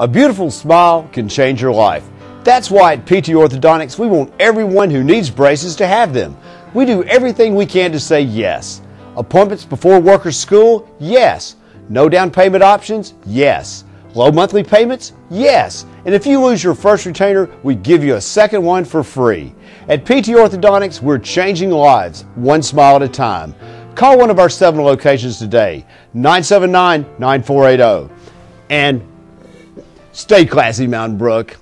A beautiful smile can change your life. That's why at PT Orthodontics we want everyone who needs braces to have them. We do everything we can to say yes. Appointments before workers' school? Yes. No down payment options? Yes. Low monthly payments? Yes. And if you lose your first retainer, we give you a second one for free. At PT Orthodontics, we're changing lives one smile at a time. Call one of our seven locations today, 979 9480. And stay classy, Mountain Brook.